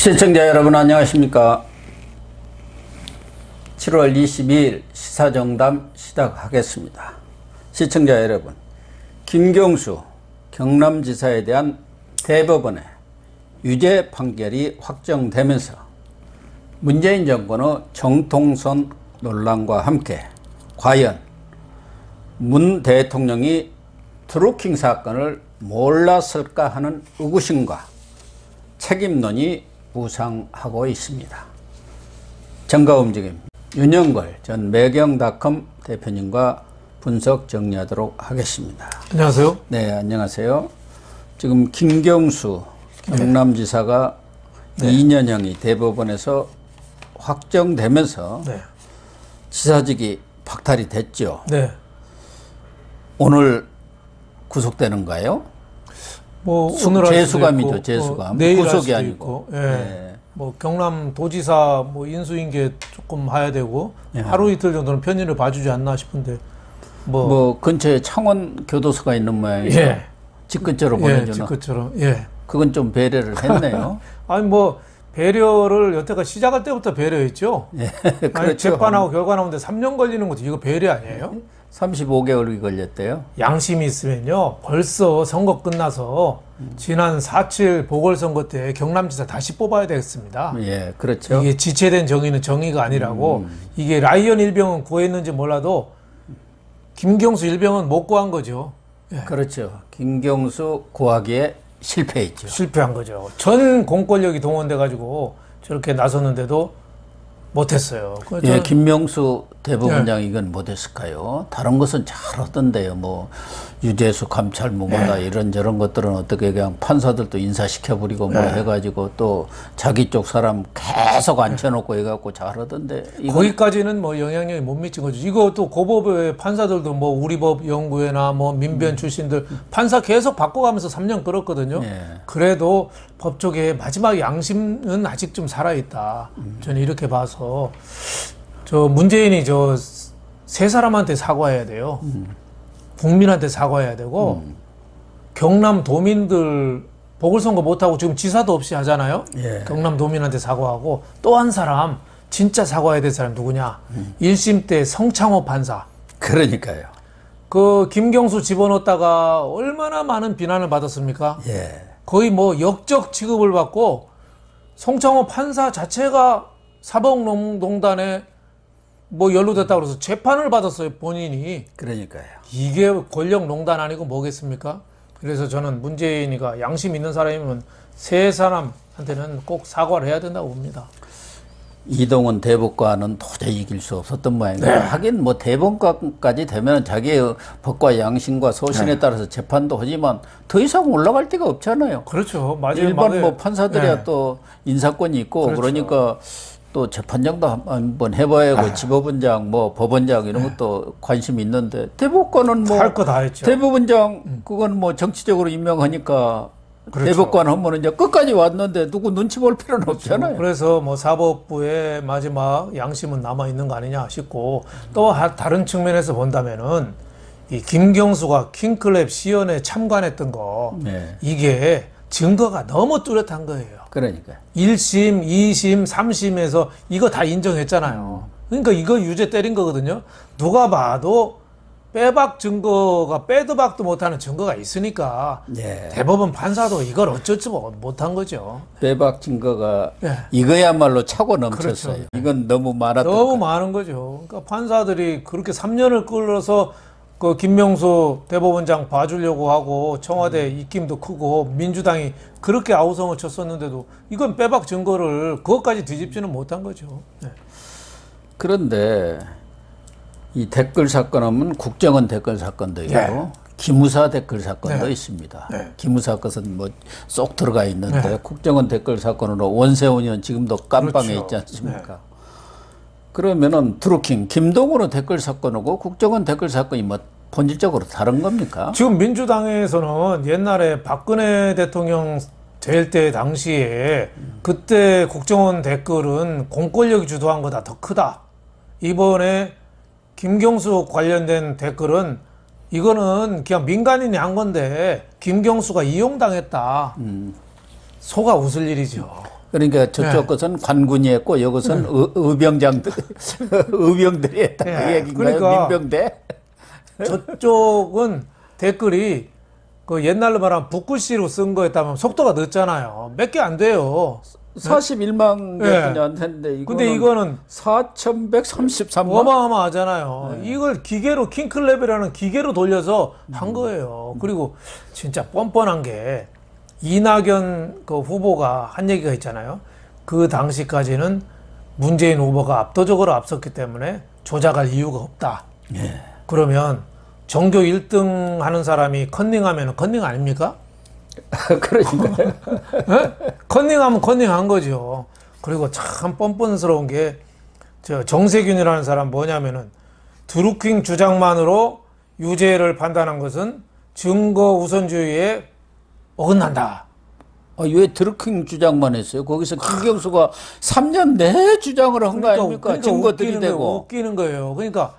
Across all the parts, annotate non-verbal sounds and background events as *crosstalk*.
시청자 여러분 안녕하십니까? 7월 22일 시사정담 시작하겠습니다. 시청자 여러분 김경수 경남지사에 대한 대법원의 유죄 판결이 확정되면서 문재인 정권의 정통선 논란과 함께 과연 문 대통령이 트루킹 사건을 몰랐을까 하는 의구심과 책임론이 부상하고 있습니다. 정가 움직임 윤영걸 전 매경닷컴 대표님과 분석 정리하도록 하겠습니다. 안녕하세요. 네, 안녕하세요. 지금 김경수 경남지사가 네. 2년형이 대법원에서 확정되면서 네. 지사직이 박탈이 됐죠. 네. 오늘 구속되는가요? 뭐 오늘 재수감이죠, 재수감. 뭐 구속이 아니고. 예. 네. 뭐 경남 도지사 뭐 인수인계 조금 해야 되고 예. 하루 이틀 정도는 편의를 봐주지 않나 싶은데 뭐, 뭐 근처에 창원 교도소가 있는 모양이죠. 예. 집 근처로 예, 보내주는. 예, 집 근처로. 예. 그건 좀 배려를 했네요. *laughs* 아니 뭐 배려를 여태까지 시작할 때부터 배려했죠. 예, *laughs* 그렇죠. 아니, 재판하고 결과 나오는데 3년 걸리는 것도 이거 배려 아니에요? 35개월이 걸렸대요. 양심이 있으면요. 벌써 선거 끝나서 음. 지난 4.7 보궐선거 때 경남지사 다시 뽑아야 되겠습니다. 예, 그렇죠. 이게 지체된 정의는 정의가 아니라고 음. 이게 라이언 일병은 구했는지 몰라도 김경수 일병은 못 구한 거죠. 예. 그렇죠. 김경수 구하기에 실패했죠. 실패한 거죠. 전 공권력이 동원돼 가지고 저렇게 나섰는데도 못했어요. 예, 김명수 대법원장 예. 이건 못했을까요? 다른 것은 잘 하던데요. 뭐 유재수 감찰 무마다 예. 이런 저런 것들은 어떻게 그냥 판사들도 인사시켜 버리고 뭐 예. 해가지고 또 자기 쪽 사람 계속 앉혀놓고 해갖고 잘 하던데. 거기까지는 뭐 영향력이 못 미친 거죠. 이거 또 고법의 판사들도 뭐 우리법 연구회나 뭐 민변 음. 출신들 판사 계속 바꿔가면서 3년 끌었거든요. 예. 그래도 법조계의 마지막 양심은 아직 좀 살아 있다. 음. 저는 이렇게 봐서 저 문재인이 저 세 사람한테 사과해야 돼요. 음. 국민한테 사과해야 되고 음. 경남 도민들 보궐선거 못하고 지금 지사도 없이 하잖아요. 예. 경남 도민한테 사과하고 또 한 사람 진짜 사과해야 될 사람 누구냐? 음. 1심 때 성창호 판사. 그러니까요. 그 김경수 집어넣었다가 얼마나 많은 비난을 받았습니까? 예. 거의 뭐 역적 취급을 받고 송창호 판사 자체가 사법농단에 뭐 연루됐다고 그래서 재판을 받았어요 본인이. 그러니까요. 이게 권력농단 아니고 뭐겠습니까? 그래서 저는 문재인이가 양심 있는 사람이면 세 사람한테는 꼭 사과를 해야 된다고 봅니다. 이동훈 대법관은 도저히 이길 수 없었던 모양이에요. 네. 하긴 뭐 대법관까지 되면 자기의 법과 양심과 소신에 네. 따라서 재판도 하지만 더 이상 올라갈 데가 없잖아요. 그렇죠. 맞아요. 일반 뭐 판사들이야 네. 또 인사권이 있고 그렇죠. 그러니까 또 재판장도 한번 해봐야 고 아. 지법원장 뭐 법원장 이런 네. 것도 관심이 있는데 대법관은 뭐할거다 했죠. 대법원장 음. 그건 뭐 정치적으로 임명하니까 그렇죠. 대법관 하면 이제 끝까지 왔는데 누구 눈치 볼 필요는 그렇죠. 없잖아요. 그래서 뭐 사법부의 마지막 양심은 남아 있는 거 아니냐 싶고 또 다른 측면에서 본다면은 이 김경수가 킹클랩 시연에 참관했던 거 네. 이게 증거가 너무 뚜렷한 거예요. 그러니까 1심, 2심, 3심에서 이거 다 인정했잖아요. 그러니까 이거 유죄 때린 거거든요. 누가 봐도 빼박 증거가 빼도 박도 못하는 증거가 있으니까 예. 대법원 판사도 이걸 어쩔 수 못한 거죠. 빼박 증거가 예. 이거야말로 차고 넘쳤어요. 그렇죠. 이건 너무 많았던 너무 많은 거죠. 그러니까 판사들이 그렇게 3년을 끌어서 그 김명수 대법원장 봐주려고 하고 청와대 음. 입김도 크고 민주당이 그렇게 아우성을 쳤었는데도 이건 빼박 증거를 그것까지 뒤집지는 못한 거죠. 네. 그런데 이 댓글 사건하면 국정원 댓글 사건도 있고 네. 기무사 댓글 사건도 네. 있습니다. 네. 기무사 것은 뭐 쏙 들어가 있는데 네. 국정원 댓글 사건으로 원세훈 의원 지금도 깜빵에 그렇죠. 있지 않습니까? 네. 그러면은 드루킹 김동훈의 댓글 사건하고 국정원 댓글 사건이 뭐 본질적으로 다른 겁니까? 지금 민주당에서는 옛날에 박근혜 대통령 될 때 당시에 그때 국정원 댓글은 공권력이 주도한 거다 더 크다. 이번에 김경수 관련된 댓글은 이거는 그냥 민간인이 한 건데 김경수가 이용당했다. 음. 속아 웃을 일이죠. 그러니까 저쪽 것은 관군이 했고 이것은 의- 의병장들 *laughs* 의병들이 했다 그 예, 얘기인가요? 그러니까 민병대? 저쪽은 댓글이 그 옛날로 말하면 붓글씨로 쓴 거였다면 속도가 늦잖아요. 몇 개 안 돼요. 41만 예. 개뿐이 안 됐는데 이거는 근데 이거는 4,133만 어마어마하잖아요. 네. 이걸 기계로 킹클랩이라는 기계로 돌려서 음. 한 거예요. 그리고 진짜 뻔뻔한 게 이낙연 그 후보가 한 얘기가 있잖아요. 그 당시까지는 문재인 후보가 압도적으로 앞섰기 때문에 조작할 이유가 없다. 예. 그러면 전교 1등 하는 사람이 컨닝하면 컨닝 아닙니까? *laughs* 그러니까 예? 컨닝하면 컨닝한 거죠. 그리고 참 뻔뻔스러운 게 저 정세균이라는 사람 뭐냐면은 드루킹 주장만으로 유죄를 판단한 것은 증거 우선주의에 어긋난다. 아, 왜 드루킹 주장만 했어요? 거기서 김경수가 3년 내에 주장을 한거 아닙니까? 증거들이 웃기는 거예요. 되고 웃기는 거예요. 그러니까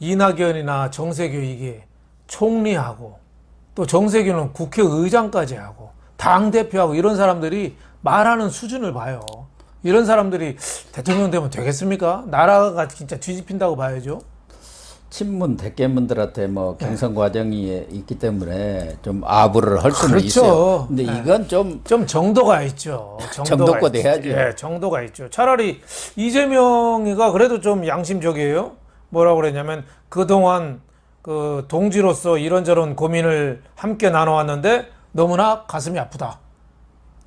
이낙연이나 정세균 이게 총리하고 또 정세균은 국회의장까지 하고 당 대표하고 이런 사람들이 말하는 수준을 봐요. 이런 사람들이 대통령 되면 되겠습니까? 나라가 진짜 뒤집힌다고 봐야죠. 친문 대깨문들한테 뭐 경선 과정이 있기 때문에 좀 아부를 할 수는 그렇죠. 있어요. 근데 네. 이건 좀 좀 정도가 있죠. 정도껏 있- 해야죠. 예, 정도가 있죠. 차라리 이재명이가 그래도 좀 양심적이에요. 뭐라고 그랬냐면 그동안 그 동지로서 이런저런 고민을 함께 나눠왔는데 너무나 가슴이 아프다.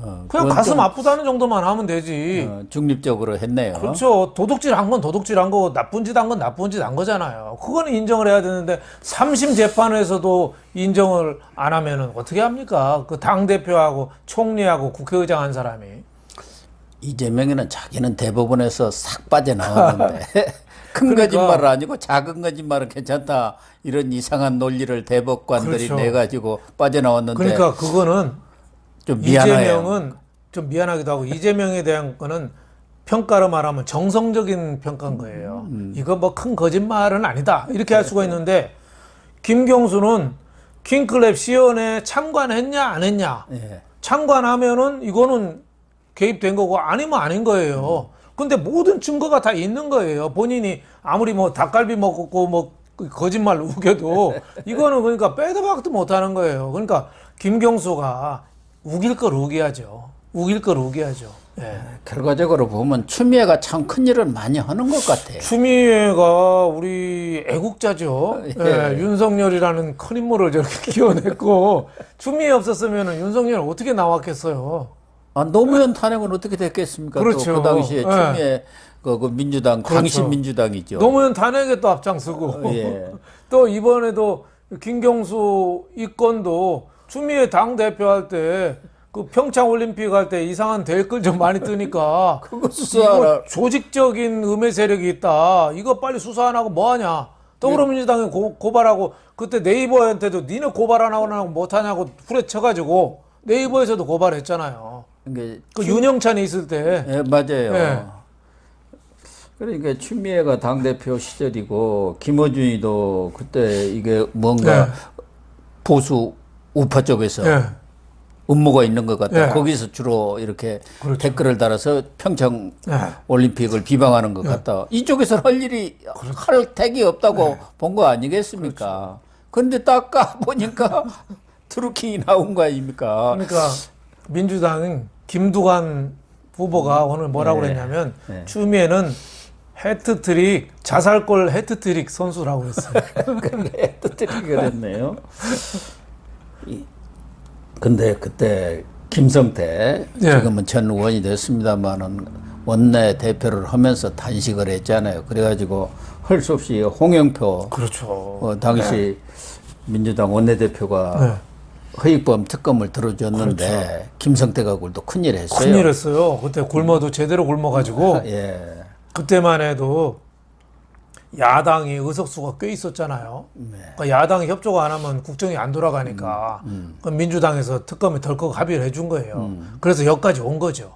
어, 그냥 가슴 좀, 아프다는 정도만 하면 되지. 어, 중립적으로 했네요. 그렇죠. 도둑질 한 건 도둑질 한 거고 나쁜 짓 한 건 나쁜 짓 한 거잖아요. 그거는 인정을 해야 되는데 삼심 재판에서도 인정을 안 하면은 어떻게 합니까? 그 당 대표하고 총리하고 국회의장 한 사람이 이재명이는 자기는 대법원에서 싹 빠져나왔는데 *laughs* 큰 그러니까. 거짓말은 아니고 작은 거짓말은 괜찮다 이런 이상한 논리를 대법관들이 그렇죠. 내 가지고 빠져나왔는데 그러니까 그거는 좀 미안해요. 이재명은 좀 미안하기도 하고 이재명에 대한 거는 평가로 말하면 정성적인 평가인 거예요. 음. 이거 뭐 큰 거짓말은 아니다. 이렇게 할 수가 있는데 김경수는 킹클랩 시연에 참관했냐 안 했냐. 예. 참관하면은 이거는 개입된 거고 아니면 아닌 거예요. 근데 모든 증거가 다 있는 거예요. 본인이 아무리 뭐 닭갈비 먹고 뭐 거짓말 우겨도 *laughs* 이거는 그러니까 빼도 박도 못 하는 거예요. 그러니까 김경수가 우길 걸 우겨야죠. 우길 걸 우겨야죠. 예. 결과적으로 보면 추미애가 참 큰 일을 많이 하는 것 같아요. 추미애가 우리 애국자죠. *laughs* 예. 예, 윤석열이라는 큰 인물을 저렇게 *laughs* 키워냈고 추미애 없었으면 윤석열 어떻게 나왔겠어요. 아, 노무현 탄핵은 어떻게 됐겠습니까? 그렇죠. 또그 당시에 예. 추미애 그, 그 민주당 그렇죠. 당신 민주당이죠. 노무현 탄핵에 또 앞장서고 예. *laughs* 또 이번에도 김경수 이건도 추미애 당 대표 할 때 그 평창 올림픽 할 때 이상한 댓글 좀 많이 뜨니까 *laughs* 그거 수사하라. 조직적인 음해 세력이 있다. 이거 빨리 수사 안 하고 뭐 하냐? 더불어민주당에 고, 고발하고 그때 네이버한테도 니네 고발 안 하고 못 하냐고 후려쳐가지고 네이버에서도 고발했잖아요. 그러니까 그 윤영찬이 있을 때 예, 맞아요. 예. 그러니까 추미애가 당 대표 시절이고 김어준이도 그때 이게 뭔가 예. 보수 우파 쪽에서 예. 음모가 있는 것 같다. 예. 거기서 주로 이렇게 그렇죠. 댓글을 달아서 평창 예. 올림픽을 비방하는 것 같다. 이쪽에서 할 일이 그렇죠. 할 택이 없다고 네. 본거 아니겠습니까? 그런데 딱 까보니까 *laughs* 트루킹이 나온 거 아닙니까? 그러니까 민주당은 김두관 후보가 오늘 뭐라고 네. 그랬냐면 네. 추미애는 해트트릭 자살골 해트트릭 선수라고 했어요. *laughs* 뜻들이 그랬네요. 이- 근데 그때 김성태 예. 지금은 전 의원이 됐습니다만은 원내 대표를 하면서 단식을 했잖아요. 그래가지고 할 수 없이 홍영표 그렇죠. 어, 당시 민주당 원내대표가 네. 허익범 특검을 들어줬는데 김성태가 그걸 또 큰일 했어요. 큰일 했어요. 그때 굶어도 제대로 굶어가지고 예. 그때만 해도 야당이 의석수가 꽤 있었잖아요. 그러니까 야당이 협조 안 하면 국정이 안 돌아가니까 그럼 민주당에서 특검에 덜컥 합의를 해준 거예요. 그래서 여기까지 온 거죠.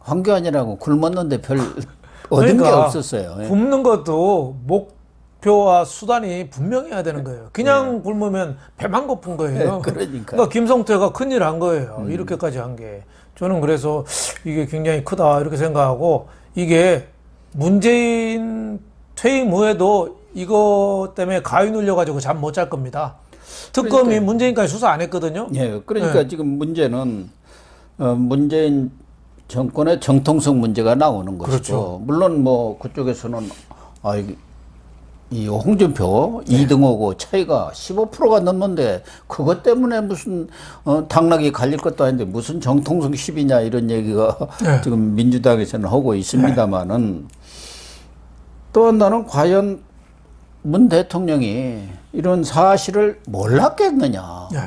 황교안이라고 굶었는데 별 *laughs* 얻은 게 그러니까 없었어요. 예. 굶는 것도 목표와 수단이 분명해야 되는 거예요. 그냥 굶으면 배만 고픈 거예요. 네, 그러니까요. 그러니까 김성태가 큰일 한 거예요. 이렇게까지 한 게. 저는 그래서 이게 굉장히 크다 이렇게 생각하고 이게 문재인 퇴임 후에도 이거 때문에 가위 눌려가지고 잠 못 잘 겁니다. 특검이 문재인까지 수사 안 했거든요. 예, 그러니까 지금 문제는 어, 문재인 정권의 정통성 문제가 나오는 것이죠. 그렇죠. 물론 뭐 그쪽에서는 아, 이, 이 홍준표 이 2등하고 차이가 15%가 넘는데 그것 때문에 무슨 어, 당락이 갈릴 것도 아닌데 무슨 정통성 10이냐 이런 얘기가 네. 지금 민주당에서는 하고 있습니다만은 또 나는 과연 문 대통령이 이런 사실을 몰랐겠느냐. 네.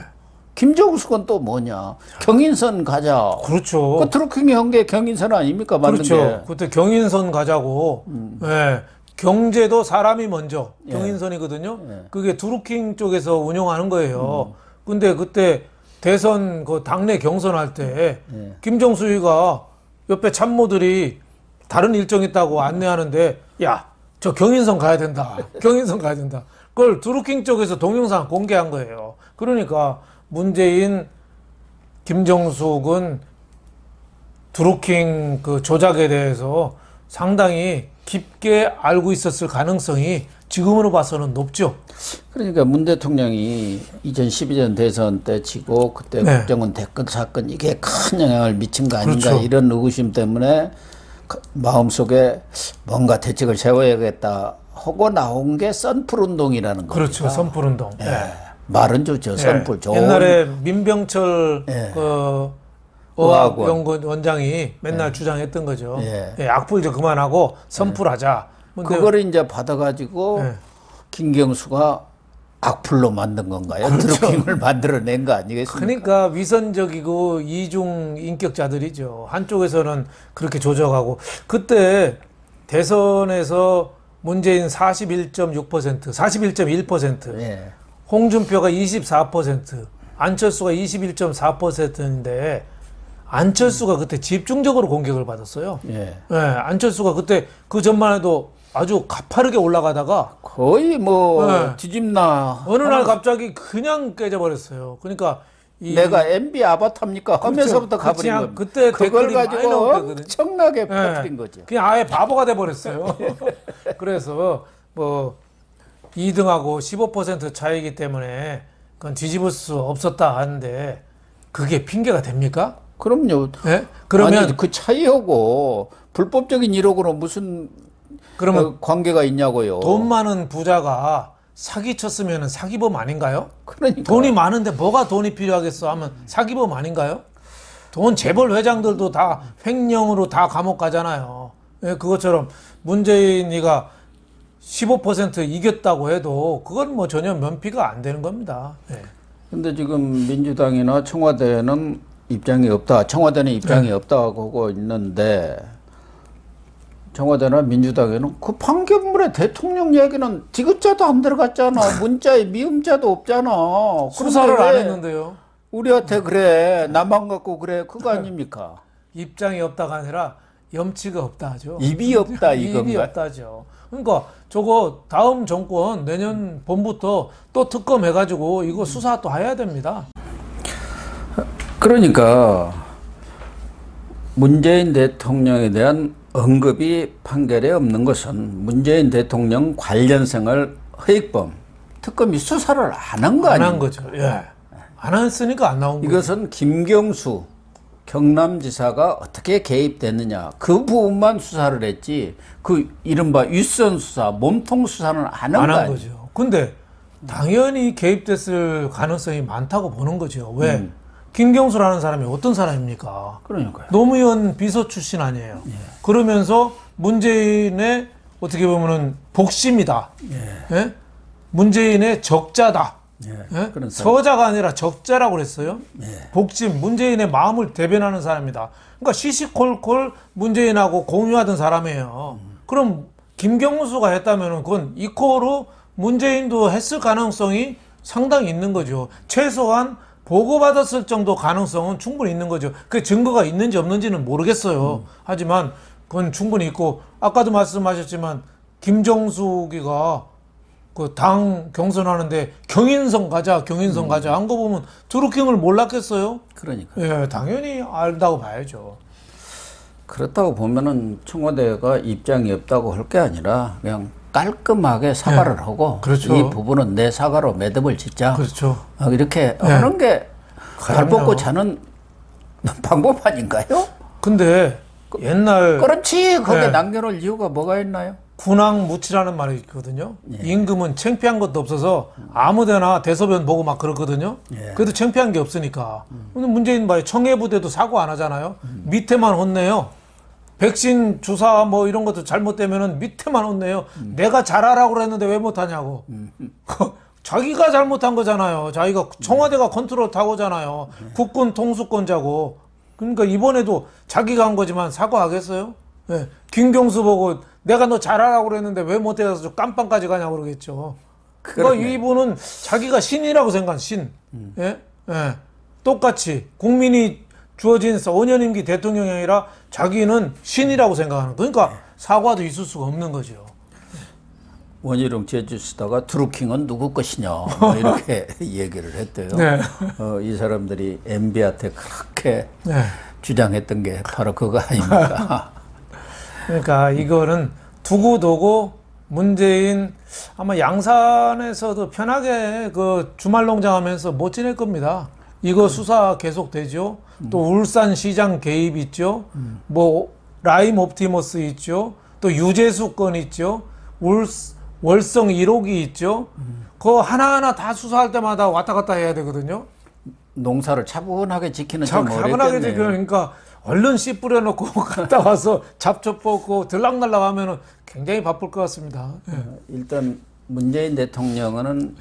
김정숙은 또 뭐냐? 경인선 가자. 그렇죠. 그 트루킹 형제 경인선 아닙니까? 만든 그렇죠. 게. 그때 경인선 가자고. 예. 경제도 사람이 먼저 경인선이거든요. 그게 두루킹 쪽에서 운영하는 거예요. 근데 그때 대선 그 당내 경선할 때 김정수위가 옆에 참모들이 다른 일정 있다고 안내하는데 야, 저 경인선 가야 된다. 경인선 가야 된다. 그걸 두루킹 쪽에서 동영상 공개한 거예요. 그러니까 문재인 김정숙은 드루킹 그 조작에 대해서 상당히 깊게 알고 있었을 가능성이 지금으로 봐서는 높죠. 그러니까 문 대통령이 2012년 대선 때 치고 그때 네. 국정원 댓글 사건 이게 큰 영향을 미친 거 아닌가 그렇죠. 이런 의구심 때문에 그 마음속에 뭔가 대책을 세워야겠다 하고 나온 게 선풀 운동이라는 거죠. 그렇죠. 선풀 운동. 예. 말은 좋죠. 선풀 좋은 옛날에 민병철 예. 그 의학원. 의학연구원 원장이 맨날 주장했던 거죠. 예. 예, 악플 좀 그만하고 선풀하자. 근데 그거를 이제 받아가지고 네. 김경수가 악플로 만든 건가요? 드루킹을 *laughs* 만들어낸 거 아니겠습니까? 그러니까 위선적이고 이중 인격자들이죠. 한쪽에서는 그렇게 조작하고 그때 대선에서 문재인 41.6%, 41.1%, 예. 홍준표가 24%, 안철수가 21.4%인데 안철수가 그때 집중적으로 공격을 받았어요. 예. 예, 안철수가 그때 그 전만 해도 아주 가파르게 올라가다가 거의 뭐 네. 뒤집나 어느 날 갑자기 그냥 깨져버렸어요. 그러니까 이 내가 MB 아바타입니까 하면서부터. 가버린 그냥 겁니다. 그때 그걸 댓글이 많이 가지고. 엄청나게 예. 퍼뜨린 거죠. 그냥 아예 바보가 돼 버렸어요. *laughs* 그래서 뭐 2등하고 15% 차이기 때문에 그건 뒤집을 수 없었다 하는데 그게 핑계가 됩니까? 그럼요. 예? 그러면 아니, 그 차이하고 불법적인 1억으로 무슨 그러면 어, 관계가 있냐고요. 돈 많은 부자가 사기 쳤으면 사기범 아닌가요? 그러니까 돈이 많은데 뭐가 돈이 필요하겠어 하면 사기범 아닌가요? 돈 재벌 회장들도 다 횡령으로 다 감옥 가잖아요. 예, 그것처럼 문재인이가 15% 이겼다고 해도 그건 뭐 전혀 면피가 안 되는 겁니다. 예. 근데 지금 민주당이나 청와대는 입장이 없다. 청와대는 입장이 네. 없다고 하고 있는데 청와대나 민주당에는 그 판결문에 대통령 얘기는 디귿자도 안 들어갔잖아. *laughs* 문자에 미음자도 없잖아. 수사를 안왜 했는데요. 우리한테 그래. 나만 갖고 그래. 그거 아닙니까? *laughs* 입장이 없다가 아니라 염치가 없다 하죠. 입이 없다 *laughs* 입이 이건가? 없다죠. 그러니까 저거 다음 정권 내년 봄부터 또 특검 해가지고 이거 수사 또 해야 됩니다. 그러니까 문재인 대통령에 대한 언급이 판결에 없는 것은 문재인 대통령 관련성을 허익범 특검이 수사를 안 한거안 아니에요? 한 거죠. 예. 안 했으니까 안 나온 거죠. 이것은 김경수 경남지사가 어떻게 개입됐느냐 그 부분만 수사를 했지 그 이른바 윗선 수사 몸통 수사는 안 한 거 아니에요? 거죠. 근데 당연히 개입됐을 가능성이 많다고 보는 거죠. 왜? 음. 김경수라는 사람이 어떤 사람입니까? 그러니까요. 노무현 비서 출신 아니에요. 예. 그러면서 문재인의 어떻게 보면은 복심이다. 예? 문재인의 적자다. 예, 예? 그런. 서자가 아니라 적자라고 그랬어요. 복심, 문재인의 마음을 대변하는 사람이다. 그러니까 시시콜콜 문재인하고 공유하던 사람이에요. 그럼 김경수가 했다면 그건 이코로 문재인도 했을 가능성이 상당히 있는 거죠. 최소한 보고받았을 정도 가능성은 충분히 있는 거죠. 그 증거가 있는지 없는지는 모르겠어요. 하지만 그건 충분히 있고 아까도 말씀하셨지만 김정숙이가 그 당 경선하는데 경인선 가자, 경인선 가자 한 거 보면 드루킹을 몰랐겠어요? 그러니까 예, 당연히 알다고 봐야죠. 그렇다고 보면은 청와대가 입장이 없다고 할 게 아니라 그냥 깔끔하게 사과를 하고 그렇죠. 이 부분은 내 사과로 매듭을 짓자 그렇죠. 아, 이렇게 하는 게발 그럼요. 뻗고 자는 방법 아닌가요? 근데 옛날 그렇지 거기에 네. 남겨놓을 이유가 뭐가 있나요? 군왕 무치라는 말이 있거든요. 임금은 창피한 것도 없어서 아무데나 대소변 보고 막 그러거든요. 그래도 창피한 게 없으니까. 근데 문재인 봐요. 청해부대도 사고 안 하잖아요. 밑에만 혼내요. 백신 주사 뭐 이런 것도 잘못되면은 밑에만 혼내요. 내가 잘하라고 그랬는데 왜 못하냐고. *laughs* 자기가 잘못한 거잖아요. 자기가 청와대가 컨트롤 타고잖아요. 국군 통수권자고. 그러니까 이번에도 자기가 한 거지만 사과하겠어요? 예. 김경수 보고 내가 너 잘하라고 그랬는데 왜 못해서 저 깜빵까지 가냐고 그러겠죠. 그러니까 이분은 자기가 신이라고 생각한 신. 예? 예. 똑같이 국민이 주어진 5년 임기 대통령이 아니라 자기는 신이라고 생각하는. 그러니까 사과도 있을 수가 없는 거죠. 원희룡 제주시다가 드루킹은 누구 것이냐 뭐 *laughs* 이렇게 얘기를 했대요. 네. 어, 이 사람들이 MB한테 그렇게 네. 주장했던 게 바로 그거 아닙니까? *laughs* 그러니까 이거는 두고 두고 문재인 아마 양산에서도 편하게 그 주말 농장하면서 못 지낼 겁니다. 이거 수사 계속 되죠. 또 울산 시장 개입 있죠. 뭐 라임 옵티머스 있죠. 또 유재수 건 있죠. 울 월성 1호기 있죠. 그거 하나하나 다 수사할 때마다 왔다 갔다 해야 되거든요. 농사를 차분하게 지키는 자, 좀 차분하게. 지금 그러니까 얼른 씨 뿌려놓고 *laughs* 갔다 와서 잡초 뽑고 들락날락 하면은 굉장히 바쁠 것 같습니다. 예. 일단 문재인 대통령은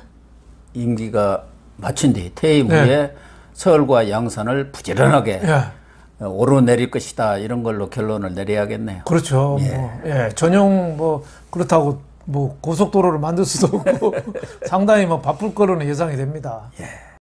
임기가 마친 뒤 퇴임 네. 후에 서울과 양산을 부지런하게 예. 오르내릴 것이다 이런 걸로 결론을 내려야겠네요. 그렇죠. 뭐, 예. 전용 뭐 그렇다고 뭐 고속도로를 만들 수도 없고 *laughs* 상당히 뭐 바쁠 거로는 예상이 됩니다. 예.